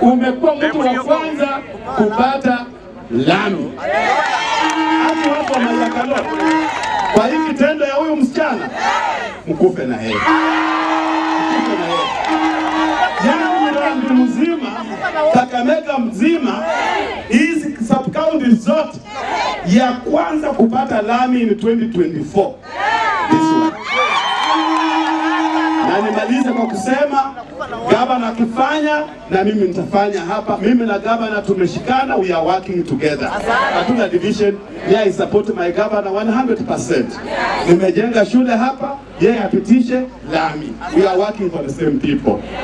umekuwa mtu wa kwanza kupata lami. Hapo hapo Mayakalo, kwa hii kitendo ya huyu msichana, mkupe na yeye, mkufe na yeye. Yani Rambi mzima, Kakamega mzima, hizi sub county zote, ya kwanza kupata lami in 2024 this one. Na nimalize kwa kusema gavana akifanya na mimi nitafanya hapa. Mimi na gavana tumeshikana, we are working together, hatuna division. Yeah, I support my governor 100%. Nimejenga shule hapa, yeye yeah, apitishe lami. We are working for the same people.